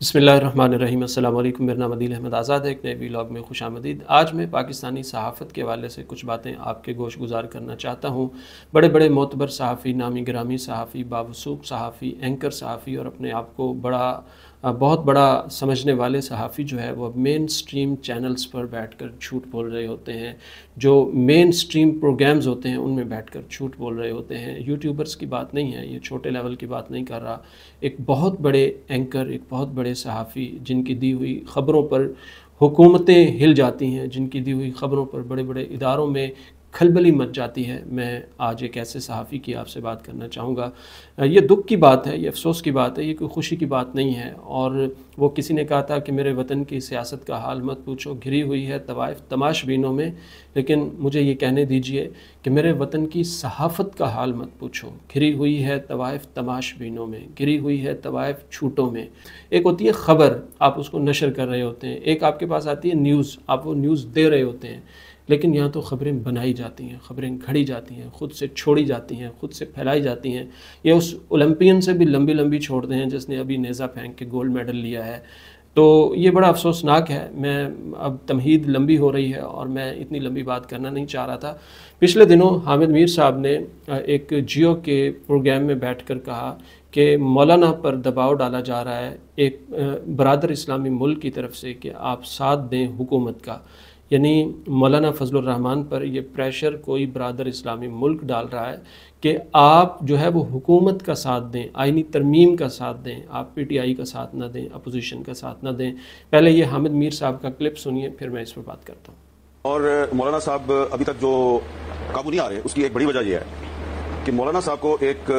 بسم اللہ الرحمن الرحیم، السلام علیکم۔ میرا نام عدیل احمد آزاد ہے، ایک نئے ویلاگ میں خوش آمدید۔ آج میں پاکستانی صحافت کے حوالے سے کچھ باتیں آپ کے گوش گزار کرنا چاہتا ہوں۔ بڑے بڑے معتبر صحافی، نامی گرامی صحافی، باوسوق صحافی، اینکر صحافی اور اپنے آپ کو بڑا، بہت بڑا سمجھنے والے صحافی جو ہے، وہ مین سٹریم چینلز پر بیٹھ کر جھوٹ بول رہے ہوتے ہیں۔ جو مین سٹریم پروگرامز ہوتے ہیں، ان میں بیٹھ کر جھوٹ بول رہے ہوتے ہیں۔ یوٹیوبرز کی بات نہیں ہے، یہ چھوٹے لیول کی بات نہیں کر رہا۔ ایک بہت بڑے اینکر، ایک بہت بڑے صحافی جن کی دی ہوئی خبروں پر حکومتیں ہل جاتی ہیں، جن کی دی ہوئی خبروں پر بڑے بڑے اداروں میں کھلبلی مچ جاتی ہے میں آج ایک ایسے صحافی کی آپ سے بات کرنا چاہوں گا۔ یہ دکھ کی بات ہے، یہ افسوس کی بات ہے، یہ کوئی خوشی کی بات نہیں ہے۔ اور وہ کسی نے کہا تھا کہ میرے وطن کی سیاست کا حال مت پوچھو، گھری ہوئی ہے طوائف تماش بینوں میں۔ لیکن مجھے یہ کہنے دیجیے کہ میرے وطن کی صحافت کا حال مت پوچھو۔ گھری ہوئی ہے طوائف تماش بینوں میں، گھری ہوئی ہے طوائف چھوٹوں میں۔ ایک ہوتی ہے خبر، آپ اس کو نشر کر رہے ہوتے ہیں۔ ایک آپ کے پاس آتی ہے نیوز، آپ وہ نیوز دے رہے ہوتے ہیں۔ لیکن یہاں تو خبریں بنائی جاتی ہیں، خبریں گھڑی جاتی ہیں، خود سے چھوڑی جاتی ہیں، خود سے پھیلائی جاتی ہیں۔ یہ اس اولمپئن سے بھی لمبی لمبی چھوڑتے ہیں جس نے ابھی نیزا پھینک کے گولڈ میڈل لیا ہے۔ تو یہ بڑا افسوسناک ہے۔ میں اب تمہید لمبی ہو رہی ہے اور میں اتنی لمبی بات کرنا نہیں چاہ رہا تھا۔ پچھلے دنوں حامد میر صاحب نے ایک جیو کے پروگرام میں بیٹھ کر کہا کہ مولانا پر دباؤ ڈالا جا رہا ہے ایک برادر اسلامی ملک کی طرف سے کہ آپ ساتھ دیں حکومت کا۔ یعنی مولانا فضل الرحمن پر یہ پریشر کوئی برادر اسلامی ملک ڈال رہا ہے کہ آپ جو ہے وہ حکومت کا ساتھ دیں، آئینی ترمیم کا ساتھ دیں، آپ پی ٹی آئی کا ساتھ نہ دیں اپوزیشن کا ساتھ نہ دیں۔ پہلے یہ حامد میر صاحب کا کلپ سنیے، پھر میں اس پر بات کرتا ہوں۔ اور مولانا صاحب ابھی تک جو قابو نہیں آ رہے، اس کی ایک بڑی وجہ یہ ہے کہ مولانا صاحب کو ایک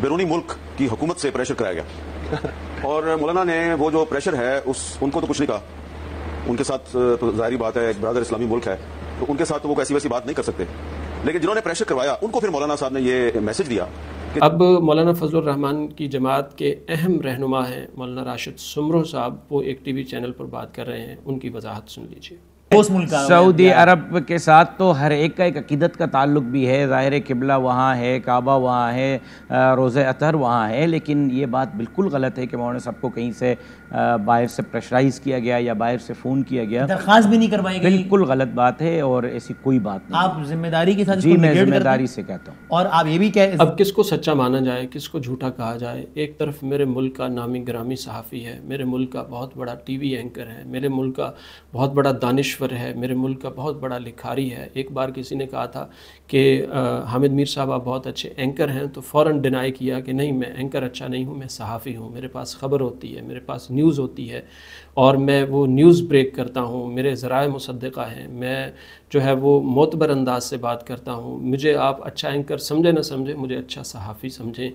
بیرونی ملک کی حکومت سے پریشر کرایا گیا۔ اور مولانا نے وہ جو پریشر ہے، اس ان کو تو کچھ نہیں کہا۔ ان کے ساتھ ظاہری بات ہے، ایک برادر اسلامی ملک ہے، تو ان کے ساتھ تو وہ ایسی ویسی بات نہیں کر سکتے۔ لیکن جنہوں نے پریشر کروایا، ان کو پھر مولانا صاحب نے یہ میسج دیا کہ اب مولانا فضل الرحمان کی جماعت کے اہم رہنما ہیں مولانا راشد سمرو صاحب، وہ ایک ٹی وی چینل پر بات کر رہے ہیں، ان کی وضاحت سن لیجیے سعودی عرب کے ساتھ تو ہر ایک کا ایک عقیدت کا تعلق بھی ہے۔ ظاہر قبلہ وہاں ہے کعبہ وہاں ہے روز اطہر وہاں ہے لیکن یہ بات بالکل غلط ہے کہ مولانا صاحب کو کہیں سے باہر سے پریشرائز کیا گیا یا باہر سے فون کیا گیا۔ درخواست بھی نہیں کروائی گئی۔ بالکل غلط بات ہے اور ایسی کوئی بات نہیں۔ آپ ذمہ داری کے ساتھ جی میں ذمہ داری سے کہتا ہوں۔ اور آپ یہ بھی کہ اب کس کو سچا مانا جائے کس کو جھوٹا کہا جائے؟ ایک طرف میرے ملک کا نامی گرامی صحافی ہے میرے ملک کا بہت بڑا ٹی وی اینکر ہے میرے ملک کا بہت بڑا دانشور ہے، میرے ملک کا بہت بڑا لکھاری ہے۔ ایک بار کسی نے کہا تھا کہ حامد میر صاحب، آپ بہت اچھے اینکر ہیں، تو فوراً ڈینائی کیا کہ نہیں، میں اینکر اچھا نہیں ہوں، میں صحافی ہوں، میرے پاس خبر ہوتی ہے، میرے پاس نیوز ہوتی ہے اور میں وہ نیوز بریک کرتا ہوں، میرے ذرائع مصدقہ ہیں۔ میں جو ہے وہ معتبر انداز سے بات کرتا ہوں۔ مجھے آپ اچھا اینکر سمجھے نہ سمجھیں مجھے اچھا صحافی سمجھیں۔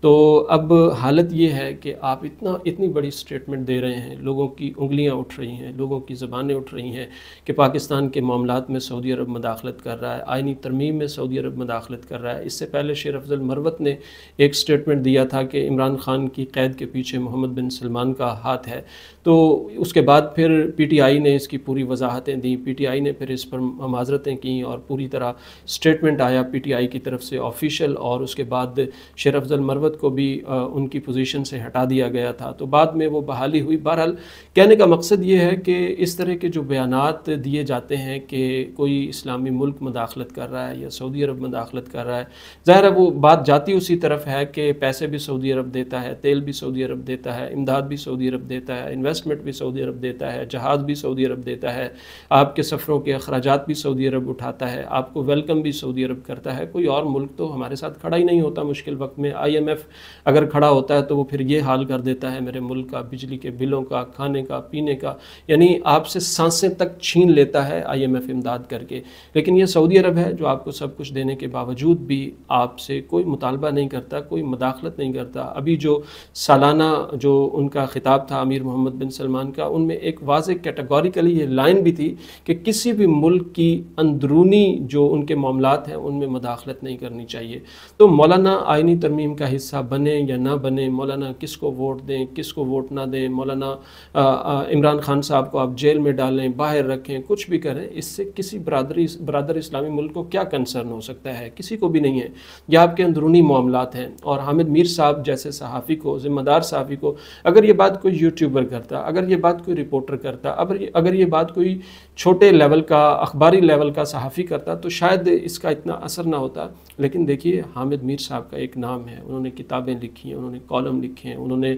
تو اب حالت یہ ہے کہ آپ اتنا اتنی بڑی سٹیٹمنٹ دے رہے ہیں، لوگوں کی انگلیاں اٹھ رہی ہیں، لوگوں کی زبانیں اٹھ رہی ہیں کہ پاکستان کے معاملات میں سعودی عرب مداخلت کر رہا ہے، آئینی ترمیم میں سعودی عرب مداخلت کر رہا ہے۔ اس سے پہلے شیر افضل مروت نے ایک سٹیٹمنٹ دیا تھا کہ عمران خان کی قید کے پیچھے محمد بن سلمان کا ہاتھ ہے۔ تو اس کے بعد پھر پی ٹی آئی نے اس کی پوری وضاحتیں دیں۔ پی ٹی آئی نے پھر اس پر معذرتیں کیں اور پوری طرح سٹیٹمنٹ آیا پی ٹی آئی کی طرف سے آفیشیل اور اس کے بعد شیر افضل مروت کو بھی ان کی پوزیشن سے ہٹا دیا گیا تھا۔ تو بعد میں وہ بحالی ہوئی۔ بہرحال کہنے کا مقصد یہ ہے کہ اس طرح کے جو بیانات دیے جاتے ہیں کہ کوئی اسلامی ملک مداخلت کر رہا ہے یا سعودی عرب مداخلت کر رہا ہے، ظاہر ہے وہ بات جاتی اسی طرف ہے کہ پیسے بھی سعودی عرب دیتا ہے، تیل بھی سعودی عرب دیتا ہے، امداد بھی سعودی عرب دیتا ہے انویسٹمنٹ بھی سعودی عرب دیتا ہے، جہاز بھی سعودی عرب دیتا ہے، آپ کے سفروں کے اخراجات بھی سعودی عرب اٹھاتا ہے، آپ کو ویلکم بھی سعودی عرب کرتا ہے۔ کوئی اور ملک تو ہمارے ساتھ کھڑا ہی نہیں ہوتا مشکل وقت میں۔ آئی ایم ایف اگر کھڑا ہوتا ہے تو وہ پھر یہ حال کر دیتا ہے، میرے ملک کا، بجلی کے بلوں کا، کھانے کا، پینے کا۔ یعنی آپ سے سانسیں تک چھین لیتا ہے آئی ایم ایف امداد کر کے۔ لیکن یہ سعودی عرب ہے جو آپ کو سب کچھ دینے کے باوجود بھی آپ سے کوئی مطالبہ نہیں کرتا، کوئی مداخلت نہیں کرتا۔ ابھی جو سالانہ جو ان کا خطاب تھا امیر محمد بن سلمان کا، ان میں ایک واضح کیٹاگوریکلی یہ لائن بھی تھی کہ کسی بھی ملک کی اندرونی جو ان کے معاملات ہیں، ان میں مداخلت نہیں کرنی چاہیے۔ تو مولانا آئینی ترمیم کا حصہ حصہ بنے یا نہ بنے مولانا کس کو ووٹ دیں، کس کو ووٹ نہ دیں، مولانا عمران خان صاحب کو آپ جیل میں ڈالیں، باہر رکھیں، کچھ بھی کریں، اس سے کسی برادری، برادر اسلامی ملک کو کیا کنسرن ہو سکتا ہے؟ کسی کو بھی نہیں ہے۔ یہ آپ کے اندرونی معاملات ہیں اور حامد میر صاحب جیسے صحافی کو، ذمہ دار صحافی کو، اگر یہ بات کوئی یوٹیوبر کرتا، اگر یہ بات کوئی رپورٹر کرتا، اگر یہ اگر یہ بات کوئی چھوٹے لیول کا، اخباری لیول کا صحافی کرتا، تو شاید اس کا اتنا اثر نہ ہوتا۔ لیکن دیکھیے، حامد میر صاحب کا ایک نام ہے، انہوں نے کتابیں لکھی ہیں، انہوں نے کالم لکھے ہیں، انہوں نے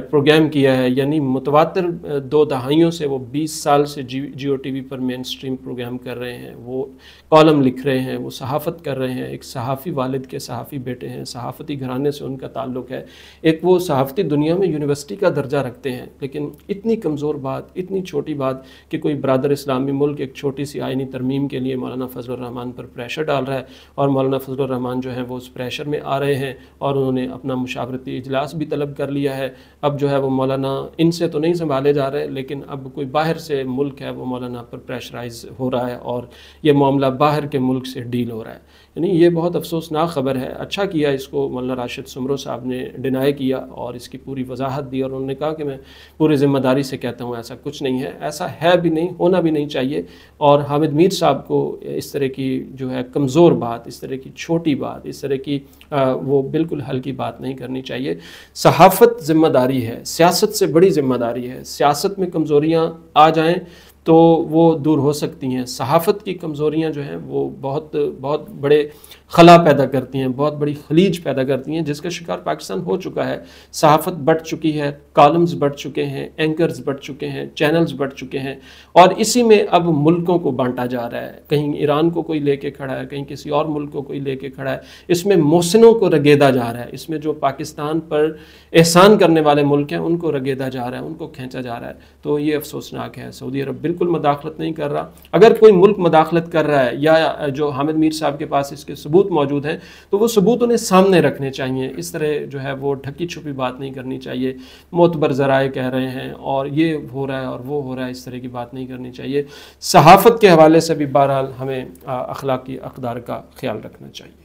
پروگرام کیا ہے۔ یعنی متواتر دو دہائیوں سے وہ بیس سال سے جی جیو ٹی وی پر مین سٹریم پروگرام کر رہے ہیں۔ وہ کالم لکھ رہے ہیں، وہ صحافت کر رہے ہیں۔ ایک صحافی والد کے صحافی بیٹے ہیں، صحافتی گھرانے سے ان کا تعلق ہے۔ ایک وہ صحافتی دنیا میں یونیورسٹی کا درجہ رکھتے ہیں۔ لیکن اتنی کمزور بات، اتنی چھوٹی بات کہ کوئی برادر اسلامی ملک ایک چھوٹی سی آئینی ترمیم کے لیے مولانا فضل الرحمان پر پریشر ڈال رہا ہے اور مولانا فضل الرحمان جو ہیں وہ اس پریشر میں آ رہے ہیں اور انہوں نے اپنا مشاورتی اجلاس بھی طلب کر لیا ہے۔ اب جو ہے وہ مولانا ان سے تو نہیں سنبھالے جا رہے، لیکن اب کوئی باہر سے ملک ہے وہ مولانا پر پریشرائز ہو رہا ہے اور یہ معاملہ باہر کے ملک سے ڈیل ہو رہا ہے۔ یعنی یہ بہت افسوسناک خبر ہے۔ اچھا کیا اس کو مولانا راشد سمرو صاحب نے ڈینائی کیا اور اس کی پوری وضاحت دی اور انہوں نے کہا کہ میں پوری ذمہ داری سے کہتا ہوں، ایسا کچھ نہیں ہے، ایسا ہے بھی نہیں، ہونا بھی نہیں چاہیے۔ اور حامد میر صاحب کو اس طرح کی جو ہے کمزور بات، اس طرح کی چھوٹی بات، اس طرح کی وہ بالکل ہلکی بات نہیں کرنی چاہیے۔ صحافت ذمہ داری ہے، سیاست سے بڑی ذمہ داری ہے۔ سیاست میں کمزوریاں آ جائیں تو وہ دور ہو سکتی ہیں۔ صحافت کی کمزوریاں جو ہیں وہ بہت بہت بڑے خلا پیدا کرتی ہیں، بہت بڑی خلیج پیدا کرتی ہیں، جس کا شکار پاکستان ہو چکا ہے۔ صحافت بڑھ چکی ہے، کالمز بڑھ چکے ہیں، اینکرز بڑھ چکے ہیں، چینلز بڑھ چکے ہیں۔ اور اسی میں اب ملکوں کو بانٹا جا رہا ہے۔ کہیں ایران کو کوئی لے کے کھڑا ہے، کہیں کسی اور ملک کو کوئی لے کے کھڑا ہے۔ اس میں محسنوں کو رگیدا جا رہا ہے۔ اس میں جو پاکستان پر احسان کرنے والے ملک ہیں، ان کو رگیدا جا رہا ہے، ان کو کھینچا جا رہا ہے۔ تو یہ افسوسناک ہے، سعودی عرب بالکل بالکل مداخلت نہیں کر رہا۔ اگر کوئی ملک مداخلت کر رہا ہے یا جو حامد میر صاحب کے پاس اس کے ثبوت موجود ہیں، تو وہ ثبوت انہیں سامنے رکھنے چاہیے۔ اس طرح جو ہے وہ ڈھکی چھپی بات نہیں کرنی چاہیے۔ معتبر ذرائع کہہ رہے ہیں اور یہ ہو رہا ہے اور وہ ہو رہا ہے، اس طرح کی بات نہیں کرنی چاہیے۔ صحافت کے حوالے سے بھی بہرحال ہمیں اخلاقی اقدار کا خیال رکھنا چاہیے۔